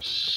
Shh.